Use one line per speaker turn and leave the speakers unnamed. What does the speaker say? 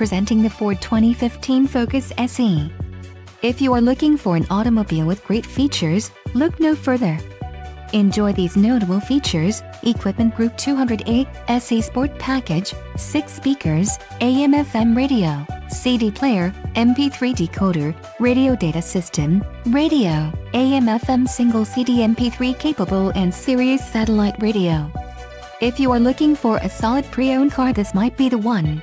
presenting the Ford 2015 Focus SE. If you are looking for an automobile with great features, look no further. Enjoy these notable features, Equipment Group 200A, SE Sport Package, 6 speakers, AM FM radio, CD player, MP3 decoder, radio data system, radio, AM FM single CD MP3 capable and Sirius satellite radio. If you are looking for a solid pre-owned car this might be the one.